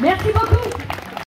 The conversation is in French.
Merci beaucoup.